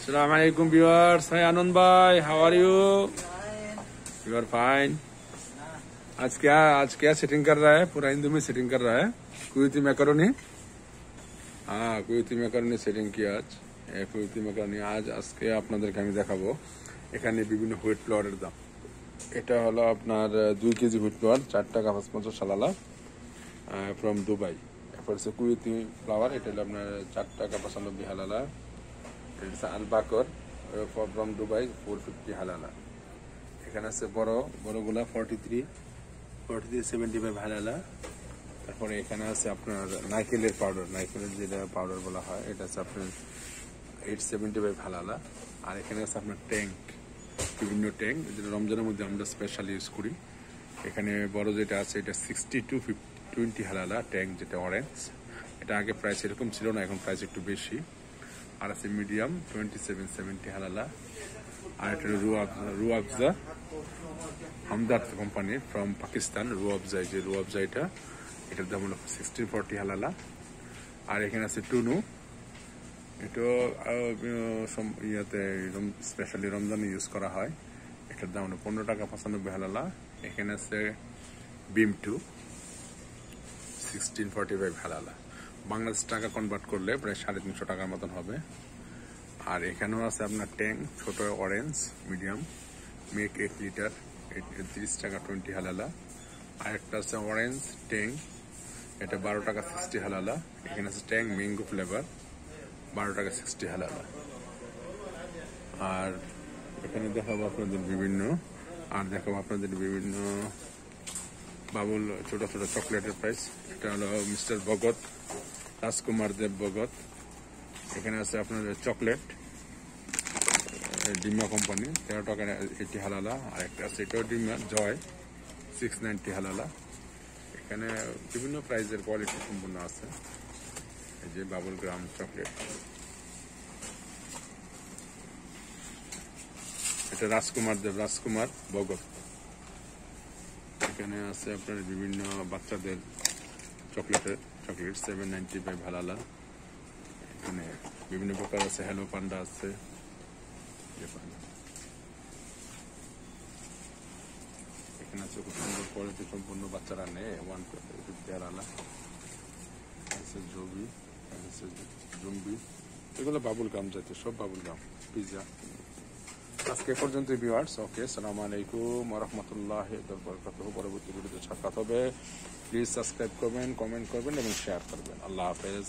Assalamu alaikum viewers. Hi Anand bhai, how are you? You are fine. आज क्या आज क्या सेटिंग कर रहा है पूरा हिंदू में सेटिंग कर रहा है कुयती मैकरोनी হ্যাঁ কুইতি মেকারনি সেটিং কি আজ এই কুইতি মেকারনি আজ আজকে আপনাদেরকে আমি দেখাবো এখানে বিভিন্ন হুইট ফ্লোয়ারের দাম এটা হলো আপনার আহ, দুই কেজি হুইট ফ্লোয়ার চার টাকা পাঁচ পঞ্চাশ সালালা ফ্রম দুবাই এরপর হচ্ছে কুইতি ফ্লাওয়ার এটা হলো আপনার চার টাকা পঁচানব্বই হালালা এটা হচ্ছে আলবাকর ফ্রম দুবাই ফোর ফিফটি হালালা এখানে আছে বড়, বড়গুলা forty three forty three seventy five halala তারপরে এখানে আছে আপনার নাইকেলের পাউডার নাইকেলের যেটা পাউডার বলা হয়, এটা আছে আপনার এইট সেভেন্টি ফাইভ হালালা আর এখানে আছে আপনার ট্যাঙ্ক বিভিন্ন ট্যাঙ্ক যেটা রমজানের মধ্যে আমরা স্পেশাল ইউজ করি। এখানে বড় যেটা আছে, এটা সিক্সটি টু ফিফটি টোয়েন্টি হালালা ট্যাঙ্ক যেটা অরেঞ্জ এটা আগে প্রাইস এরকম ছিল না, এখন প্রাইস একটু বেশি। আর আছে মিডিয়াম টোয়েন্টি সেভেন সেভেন্টি হালালা। আর এটা রু আফজা হামদার্দ কোম্পানি ফ্রম পাকিস্তান রু আফজা যে রু আফজা এটা এটার দাম হলো সিক্সটিন ফর্টি হালালা। আর এখানে আছে টুনু। এটা ইয়াতে স্পেশালি রমজানে ইউজ করা হয়। এটার দাম হলো পনেরো টাকা পঁচানব্বই হালালা। এখানে আছে বিম টু সিক্সটিন ফর্টি ফাইভ হালালা। বাংলাদেশ টাকা কনভার্ট করলে প্রায় সাড়ে তিনশো টাকার মতন হবে। আর এখানেও আছে আপনার ট্যাঙ্ক ছোট orange medium make eight litre তিরিশ টাকা টোয়েন্টি হালালা। আর একটা আছে অরেঞ্জ ট্যাঙ্ক এটা বারো টাকা সিক্সটি হালালা। এখানে আছে ট্যাঙ্ক ম্যাঙ্গো ফ্লেভার বারো টাকা সিক্সটি হালালা। আর এখানে দেখাবো আপনাদের বিভিন্ন, আর দেখাবো আপনাদের বিভিন্ন বাবুল ছোট ছোট চকলেটের প্রাইস এটা হলো মিস্টার ভগত রাজকুমার দেব ভগত এখানে আছে আপনার চকলেট ডিমা কোম্পানি, তেরো টাকা এটি হালালা। আর একটা আছে, এটাও ডিমা, জয় সিক্স নাইনটি হালালা। এখানে বিভিন্ন প্রাইজের কোয়ালিটি সম্পূর্ণ আছে। এই যে বাবুল গ্রাম চকলেট। এটা রাজকুমার দেব, রাজকুমার ভগত এখানে আছে আপনার বিভিন্ন বাচ্চাদের চকলেটের চকলেট সেভেন নাইনটি ফাইভ হালালা। এখানে বিভিন্ন প্রকার আছে হ্যালো পান্ডা আছে। এখানে আছে খুব সুন্দর কোয়ালিটি সম্পূর্ণ বাচ্চারা নেয় ওয়ান হালালা। আছে জবি আছে জুম্বি। এগুলো বাবুল গাম জাতীয়, সব বাবুল গাম পিজা। আজকে পর্যন্ত ভিউয়ার্স ওকে সালাম আলাইকুম রহমতুল্লাহ পরবর্তী ভিডিওতে সাক্ষাৎ হবে। প্লিজ সাবস্ক্রাইব করবেন কমেন্ট করবেন এবং শেয়ার করবেন। আল্লাহ হাফেজ।